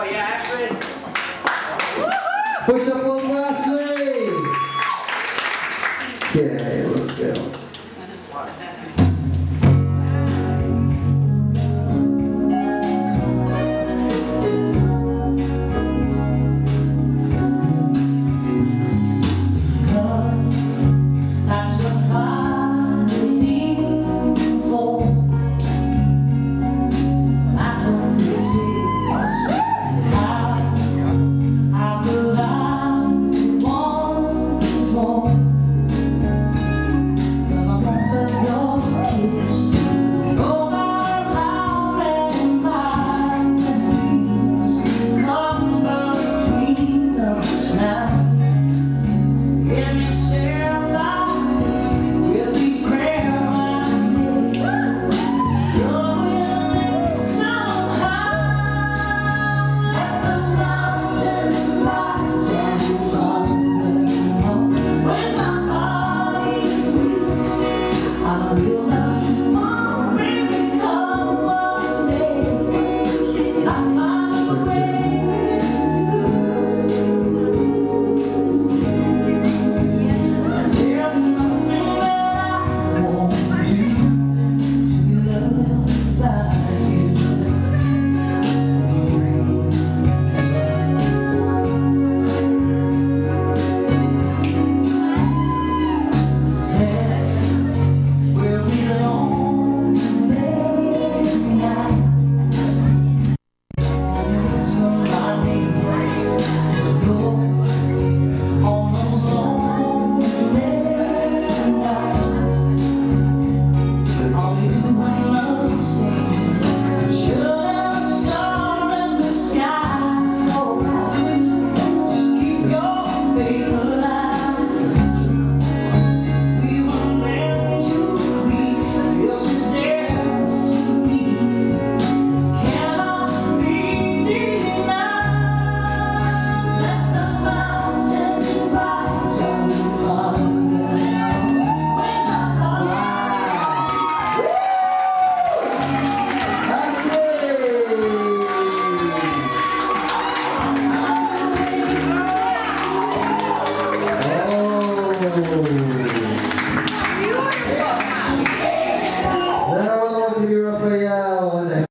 Oh yeah, Ashford. Push up a little Wesley. Okay, let's go.